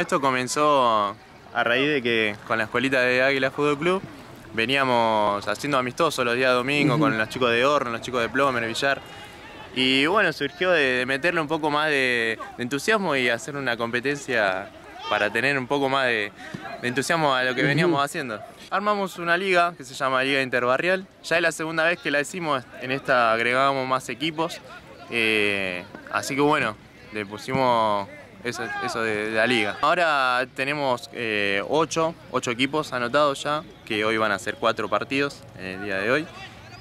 Esto comenzó a raíz de que con la escuelita de Águila Fútbol Club veníamos haciendo amistosos los días domingo con los chicos de Horno, los chicos de Plomer, Villar. Y bueno, surgió de, meterle un poco más de, entusiasmo y hacer una competencia para tener un poco más de, entusiasmo a lo que veníamos haciendo. Armamos una liga que se llama Liga Interbarrial. Ya es la segunda vez que la hicimos, en esta agregamos más equipos. Eh, así que bueno, le pusimos eso, de, la liga. Ahora tenemos eh, ocho, equipos anotados ya, que hoy van a ser cuatro partidos en el día de hoy.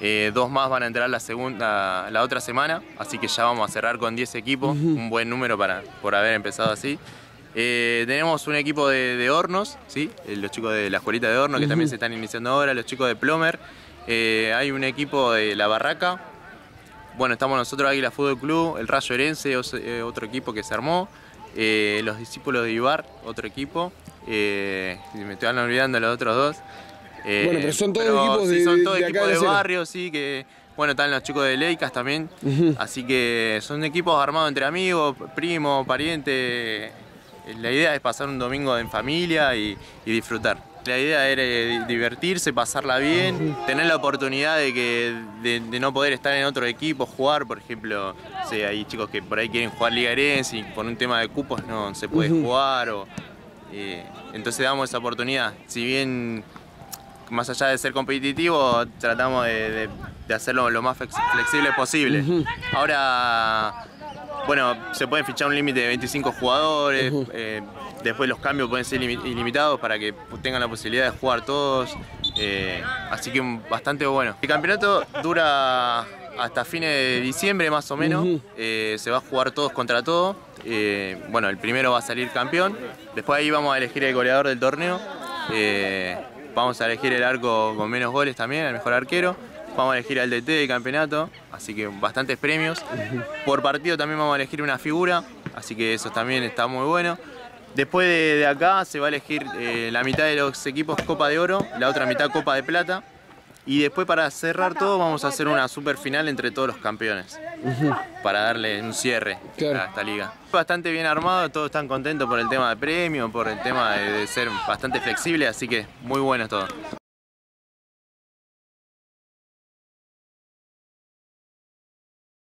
Eh, dos más van a entrar la, segunda, la otra semana, así que ya vamos a cerrar con 10 equipos, un buen número para, por haber empezado así. Eh, tenemos un equipo de, hornos, ¿sí? los chicos de la escuelita de horno que también se están iniciando ahora, los chicos de Plomer. hay un equipo de la barraca. Bueno, estamos nosotros Águila Fútbol Club, el Rayo Herense, otro equipo que se armó. Eh, los discípulos de Ibar, otro equipo. Eh, me estoy olvidando los otros dos. Eh, bueno, pero son todos equipos de, son todos equipos de, barrio, sí, que bueno, están los chicos de Leicas también. Así que son equipos armados entre amigos, primos, parientes. La idea es pasar un domingo en familia y disfrutar. La idea era divertirse, pasarla bien, tener la oportunidad de, que, de, no poder estar en otro equipo, jugar, por ejemplo, hay chicos que por ahí quieren jugar Liga Herense y por un tema de cupos no se puede jugar. O, eh, entonces damos esa oportunidad. Si bien, más allá de ser competitivo, tratamos de, hacerlo lo más flexible posible. Ahora bueno, se pueden fichar un límite de 25 jugadores, eh, después los cambios pueden ser ilimitados para que tengan la posibilidad de jugar todos, eh, así que bastante bueno. El campeonato dura hasta fines de diciembre más o menos, eh, se va a jugar todos contra todos, bueno, el primero va a salir campeón, después ahí vamos a elegir el goleador del torneo, vamos a elegir el arco con menos goles también, el mejor arquero, Vamos a elegir al DT del campeonato, así que bastantes premios. Por partido también vamos a elegir una figura, así que eso también está muy bueno. Después de, acá se va a elegir eh, la mitad de los equipos Copa de Oro, la otra mitad Copa de Plata. Y después para cerrar todo vamos a hacer una super final entre todos los campeones. Para darle un cierre a esta liga. Bastante bien armado, todos están contentos por el tema de premio, por el tema de ser bastante flexible, así que muy bueno todo.